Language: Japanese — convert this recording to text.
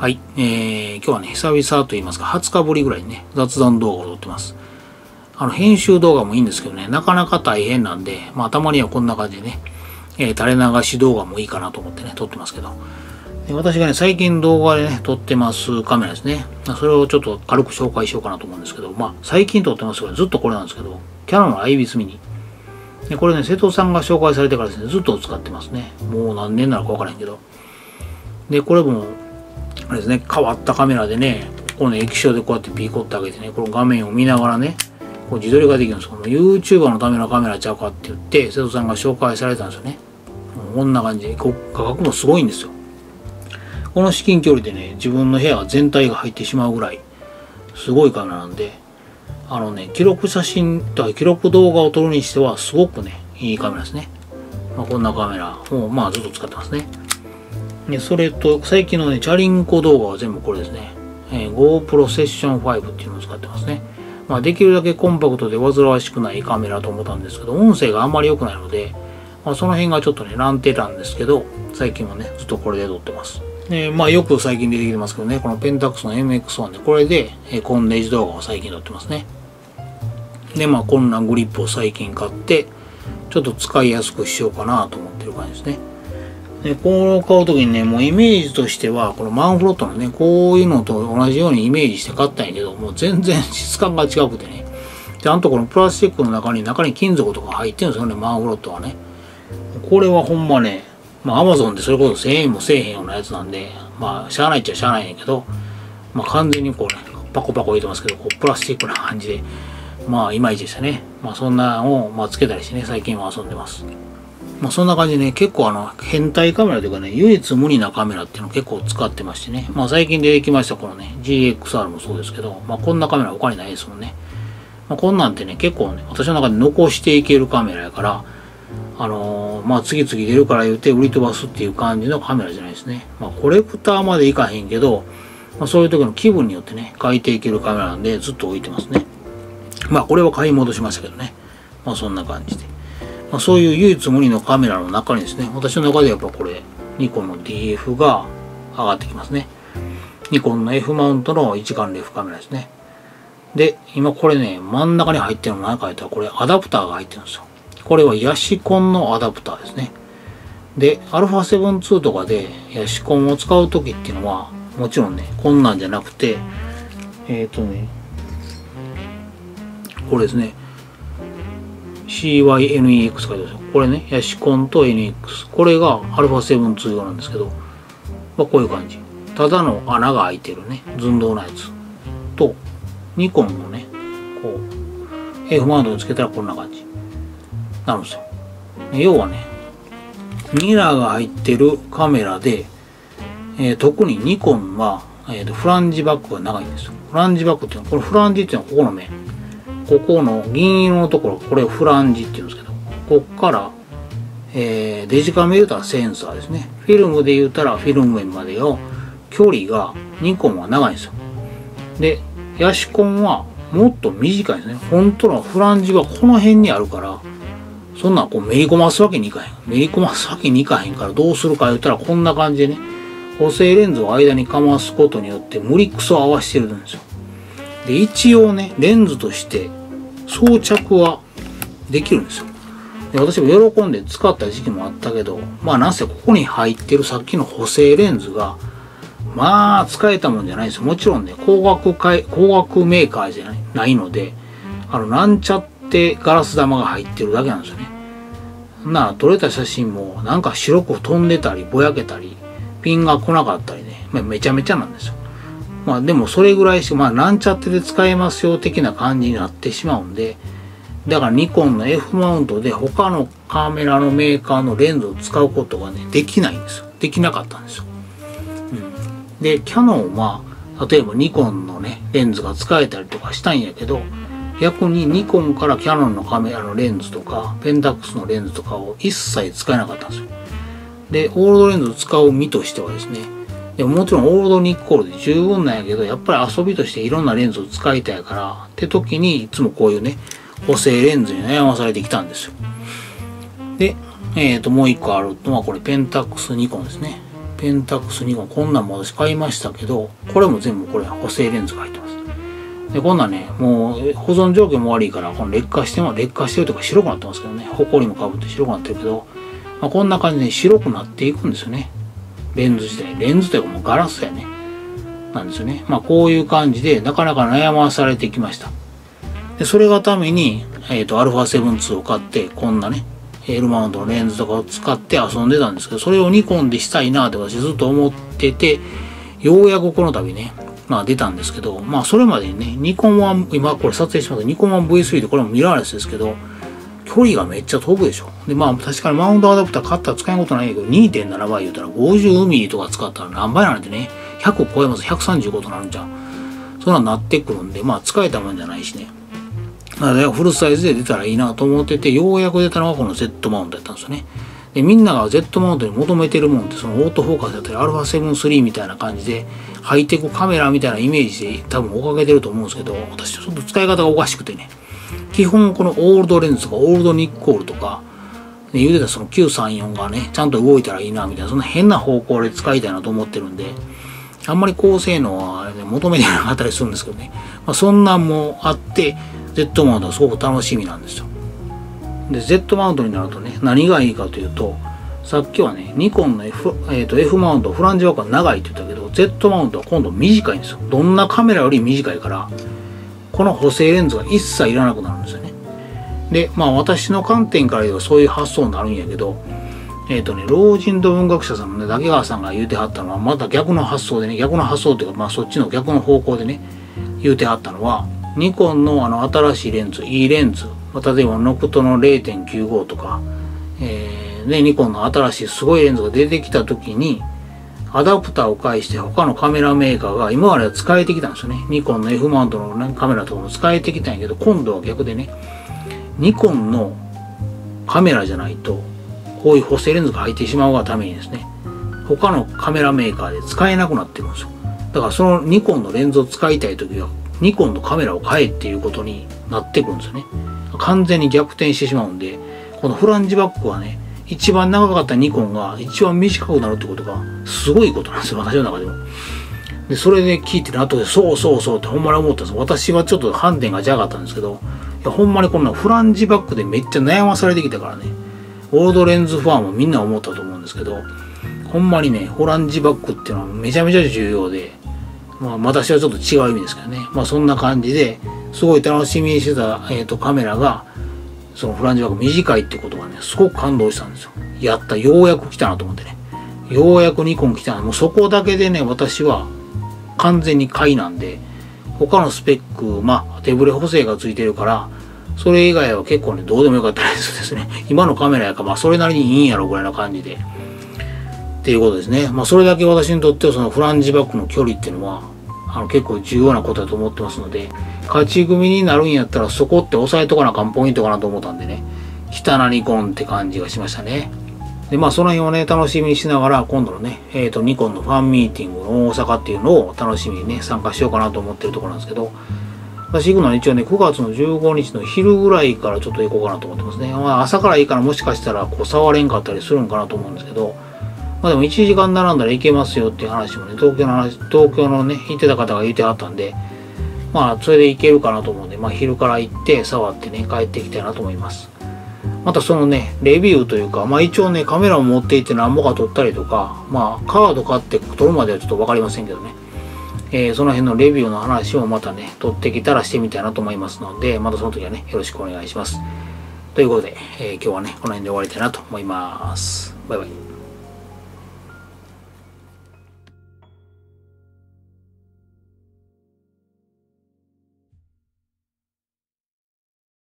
はい、えー、今日はね、久々と言いますか、20日ぶりぐらいにね、雑談動画を撮ってます。あの、編集動画もいいんですけどね、なかなか大変なんで、まあ、たまにはこんな感じでね、えー、垂れ流し動画もいいかなと思ってね、撮ってますけど。で私がね、最近動画でね、撮ってますカメラですね。それをちょっと軽く紹介しようかなと思うんですけど、まあ、最近撮ってますけど、ずっとこれなんですけど、キャノンの IBIS ミニ。で、これね、瀬戸さんが紹介されてからですね、ずっと使ってますね。もう何年なのかわからへんけど。で、これも、あれですね、変わったカメラでね、この液晶でこうやってピーコってあげてね、この画面を見ながらね、こう自撮りができるんです。この YouTuber のためのカメラちゃうかって言って、瀬戸さんが紹介されたんですよね。こんな感じで、価格もすごいんですよ。この至近距離でね、自分の部屋全体が入ってしまうぐらい、すごいカメラなんで、あのね、記録写真とか記録動画を撮るにしては、すごくね、いいカメラですね。まあ、こんなカメラを、まあずっと使ってますね。で、それと、最近のね、チャリンコ動画は全部これですね。えー、GoPro Session 5っていうのを使ってますね。まあ、できるだけコンパクトで煩わしくないカメラと思ったんですけど、音声があんまり良くないので、まあ、その辺がちょっとね、難点なんですけど、最近はね、ずっとこれで撮ってます。で、まあ、よく最近出てきてますけどね、このペンタックスの MX1 で、これで、えー、コンデジ動画を最近撮ってますね。で、まあ、こんなグリップを最近買って、ちょっと使いやすくしようかなと思ってる感じですね。で、これを買うときにね、もうイメージとしては、このマンフロットのね、こういうのと同じようにイメージして買ったんやけど、もう全然質感が違くてね。ちゃんとこのプラスチックの中に、中に金属とか入ってるんですよね、マンフロットはね。これはほんまね、まあアマゾンでそれこそ1000円もせえへんようなやつなんで、まあしゃあないっちゃしゃあないんやけど、まあ完全にこうね、パコパコ入れてますけど、こうプラスチックな感じで、まあいまいちでしたね。まあそんなのを、まあ、つけたりしてね、最近は遊んでます。まあそんな感じでね、結構あの、変態カメラというかね、唯一無二なカメラっていうのを結構使ってましてね。まあ最近出てきましたこのね、GXR もそうですけど、まあこんなカメラ他にないですもんね。まあこんなんってね、結構ね、私の中で残していけるカメラやから、あのー、まあ次々出るから言って売り飛ばすっていう感じのカメラじゃないですね。まあコレクターまでいかへんけど、まあそういう時の気分によってね、変えていけるカメラなんでずっと置いてますね。まあこれは買い戻しましたけどね。まあそんな感じで。まあ、そういう唯一無二のカメラの中にですね、私の中でやっぱこれ、ニコンの DF が上がってきますね。ニコンの F マウントの一眼レフカメラですね。で、今これね、真ん中に入ってるの何か言ったらこれアダプターが入ってるんですよ。これはヤシコンのアダプターですね。で、α7-2 とかでヤシコンを使う時っていうのは、もちろんね、こんなんじゃなくて、えっ、ー、とね、これですね。CYNEX 書いてますよ。これね、ヤシコンと NX。これが α7 用なんですけど、まあ、こういう感じ。ただの穴が開いてるね、寸胴のやつ。と、ニコンのね、こう、F マウントにつけたらこんな感じ。なるんですよ。要はね、ミラーが入ってるカメラで、えー、特にニコンは、えーと、フランジバックが長いんですよ。フランジバックっていうのは、このフランジっていうのはここの面。ここの銀色のところ、これフランジって言うんですけど、こっから、えー、デジカメで言うたらセンサーですね。フィルムで言うたらフィルム面までの距離がニコンは長いんですよ。で、ヤシコンはもっと短いですね。本当のフランジがこの辺にあるから、そんなんこうめり込ますわけにいかへん。めり込ますわけにいかへんからどうするか言ったらこんな感じでね、補正レンズを間にかますことによって無理くそ合わせてるんですよ。で、一応ね、レンズとして装着はできるんですよ。で私も喜んで使った時期もあったけど、まあなんせここに入ってるさっきの補正レンズが、まあ使えたもんじゃないですよ。もちろんね、光学い、光学メーカーじゃないので、あの、なんちゃってガラス玉が入ってるだけなんですよね。な撮れた写真もなんか白く飛んでたり、ぼやけたり、ピンが来なかったりね、まあ、めちゃめちゃなんですよ。まあでもそれぐらいしか、まあなんちゃってで使えますよ的な感じになってしまうんで、だからニコンの F マウントで他のカメラのメーカーのレンズを使うことがね、できないんですよ。できなかったんですよ。うん。で、キャノンは、例えばニコンのね、レンズが使えたりとかしたんやけど、逆にニコンからキャノンのカメラのレンズとか、ペンタックスのレンズとかを一切使えなかったんですよ。で、オールドレンズを使う身としてはですね、でももちろんオールドニッコールで十分なんやけど、やっぱり遊びとしていろんなレンズを使いたいから、って時にいつもこういうね、補正レンズに悩まされてきたんですよ。で、えっ、ー、と、もう一個あるのはこれペンタックスニコンですね。ペンタックス2本こんなんも私買いましたけどこれも全部これ補正レンズが入ってますでこんなんねもう保存状況も悪いからこの劣化しても劣化してるとか白くなってますけどねホコリもかぶって白くなってるけど、まあ、こんな感じで白くなっていくんですよねレンズ自体レンズというかもうガラスやね。なんですよね。まあこういう感じでなかなか悩まされてきました。でそれがために、えっ、ー、と α7-2 を買ってこんなね L マウントのレンズとかを使って遊んでたんですけど、それをニコンでしたいなって私ずっと思ってて、ようやくこの度ね、まあ出たんですけど、まあそれまでにね、ニコンは、今これ撮影しますニコンは V3 でこれもミラーレスですけど、距離がめっちゃ飛ぶでしょ。で、まあ確かにマウントアダプター買ったら使いことないけど、2.7倍言うたら 50mm とか使ったら何倍なんてね、100を超えます。135となるんじゃん。そんなんなってくるんで、まあ使えたもんじゃないしね。なのでフルサイズで出たらいいなと思ってて、ようやく出たのがこの Z マウントやったんですよね。で、みんなが Z マウントに求めてるもんって、そのオートフォーカスだったり、α7-3 みたいな感じで、ハイテクカメラみたいなイメージで多分追っかけてると思うんですけど、私ちょっと使い方がおかしくてね。基本このオールドレンズとか、オールドニッコールとか、ね、言うてたその934がね、ちゃんと動いたらいいな、みたいな、そんな変な方向で使いたいなと思ってるんで、あんまり高性能は、ね、求めてなかったりするんですけどね。まあ、そんなんもあって、Z マウントはすごく楽しみなんですよ。で、Z マウントになるとね、何がいいかというと、さっきはね、ニコンの F,、えー、と F マウント、フランジ枠は長いって言ったけど、Z マウントは今度短いんですよ。どんなカメラより短いから、この補正レンズが一切いらなくなるんですよね。で、まあ私の観点から言えばそういう発想になるんやけど、えっ、ー、とね、老人と文学者さんのね、竹川さんが言うてはったのは、また逆の発想でね、逆の発想っていうか、まあそっちの逆の方向でね、言うてはったのは、ニコンのあの新しいレンズ、E レンズ、例えばノクトの0.95とか、えー、ね、ニコンの新しいすごいレンズが出てきた時に、アダプターを介して他のカメラメーカーが今までは使えてきたんですよね。ニコンの F マウントの、ね、カメラとかも使えてきたんやけど、今度は逆でね、ニコンのカメラじゃないと、こういう補正レンズが入ってしまうがためにですね、他のカメラメーカーで使えなくなってるんですよ。だからそのニコンのレンズを使いたい時はニコンのカメラを買えっていうことになってくるんですよね。完全に逆転してしまうんで、このフランジバックはね、一番長かったニコンが一番短くなるってことがすごいことなんですよ、私の中でも。で、それで聞いてる後で、そうそうそうってほんまに思ったんです私はちょっと判断が邪かったんですけど、いやほんまにこんなフランジバックでめっちゃ悩まされてきたからね、オールドレンズファンもみんな思ったと思うんですけど、ほんまにね、フランジバックっていうのはめちゃめちゃ重要で、まあ、私はちょっと違う意味ですけどね。まあ、そんな感じで、すごい楽しみにしてた、えっ、ー、と、カメラが、そのフランジ枠短いってことがね、すごく感動したんですよ。やった、ようやく来たなと思ってね。ようやくニコン来たな。もうそこだけでね、私は完全に買いなんで、他のスペック、まあ、手ブレ補正がついてるから、それ以外は結構ね、どうでもよかったですですね。今のカメラやから、まあ、それなりにいいんやろぐらいな感じで。っていうことですね。まあ、それだけ私にとってはそのフランジバックの距離っていうのは、あの結構重要なことだと思ってますので、勝ち組になるんやったらそこって押さえとかなあかんポイントかなと思ったんでね、北なニコンって感じがしましたね。で、まあその辺をね、楽しみにしながら、今度のね、えっ、ー、と、ニコンのファンミーティングの大阪っていうのを楽しみにね、参加しようかなと思ってるところなんですけど、私行くのは一応ね、9月の15日の昼ぐらいからちょっと行こうかなと思ってますね。まあ朝からいいからもしかしたらこう触れんかったりするんかなと思うんですけど、まあでも1時間並んだら行けますよっていう話もね、東京の話、東京のね、行ってた方が言ってはったんで、まあそれで行けるかなと思うんで、まあ昼から行って触ってね、帰ってきたいなと思います。またそのね、レビューというか、まあ一応ね、カメラを持って行って何ぼか撮ったりとか、まあカード買って撮るまではちょっとわかりませんけどね。えー、その辺のレビューの話をまたね、撮ってきたらしてみたいなと思いますので、またその時はね、よろしくお願いします。ということで、えー、今日はね、この辺で終わりたいなと思います。バイバイ。